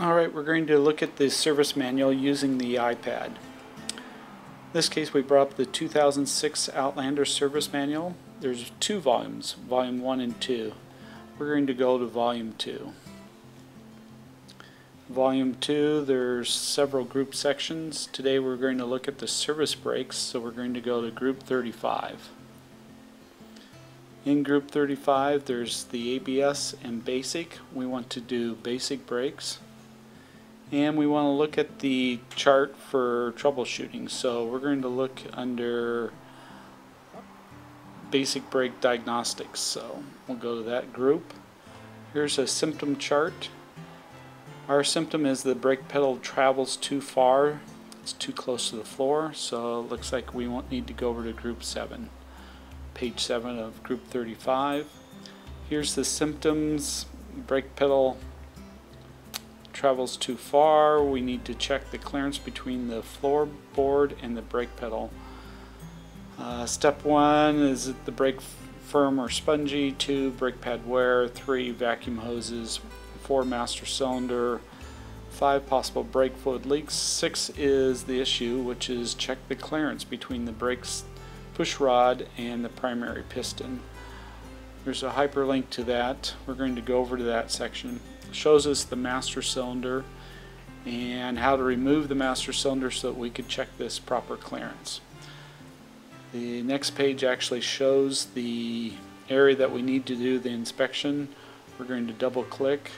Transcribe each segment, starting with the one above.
Alright, we're going to look at the service manual using the iPad. In this case we brought up the 2006 Outlander Service Manual. There's two volumes, volume 1 and 2. We're going to go to volume 2. Volume 2, there's several group sections. Today we're going to look at the service brakes, so we're going to go to group 35. In group 35 there's the ABS and basic. We want to do basic brakes and we want to look at the chart for troubleshooting. So we're going to look under basic brake diagnostics. So we'll go to that group. Here's a symptom chart. Our symptom is the brake pedal travels too far. It's too close to the floor. So it looks like we won't need to go over to group 7 page 7 of group 35 here's the symptoms. Brake pedal travels too far, we need to check the clearance between the floorboard and the brake pedal. Uh, step one is the brake firm or spongy, two brake pad wear, three vacuum hoses, four master cylinder, five possible brake fluid leaks, six is the issue which is check the clearance between the brakes push rod and the primary piston. There's a hyperlink to that. We're going to go over to that section shows us the master cylinder and how to remove the master cylinder so that we could check this proper clearance. The next page actually shows the area that we need to do the inspection. We're going to double click.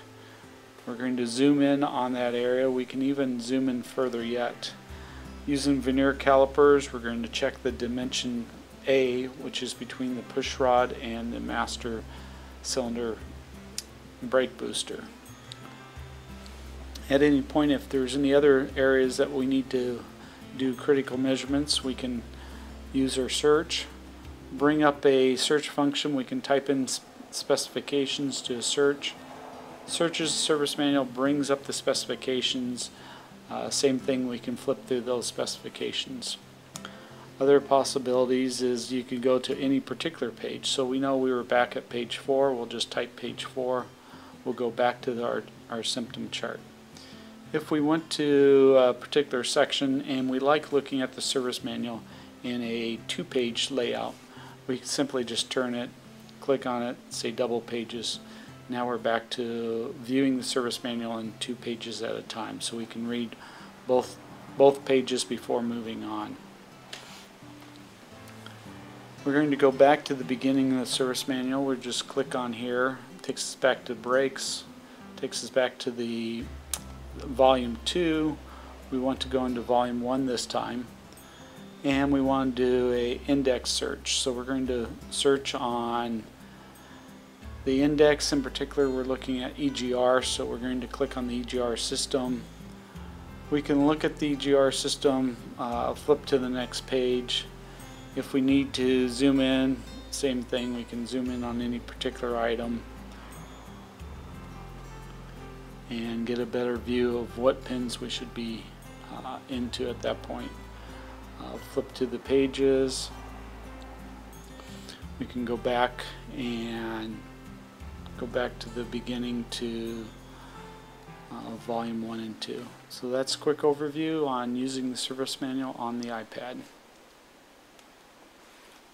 We're going to zoom in on that area. We can even zoom in further yet. Using vernier calipers, we're going to check the dimension A, which is between the push rod and the master cylinder brake booster at any point if there's any other areas that we need to do critical measurements we can use our search. Bring up a search function we can type in specifications to a search. Searches service manual brings up the specifications. Uh, same thing we can flip through those specifications. Other possibilities is you could go to any particular page. So we know we were back at page 4 we'll just type page 4 we'll go back to our, our symptom chart if we went to a particular section and we like looking at the service manual in a two-page layout, we simply just turn it, click on it, say double pages. Now we're back to viewing the service manual in two pages at a time so we can read both, both pages before moving on. We're going to go back to the beginning of the service manual. We'll just click on here. It takes us back to brakes, takes us back to the volume 2 we want to go into volume 1 this time. And we want to do a index search. So we're going to search on the index. In particular we're looking at EGR so we're going to click on the EGR system. We can look at the EGR system uh, flip to the next page. If we need to zoom in same thing. We can zoom in on any particular item and get a better view of what pins we should be uh, into at that point. Uh, flip to the pages. We can go back and go back to the beginning to uh, volume 1 and 2. So that's a quick overview on using the service manual on the iPad.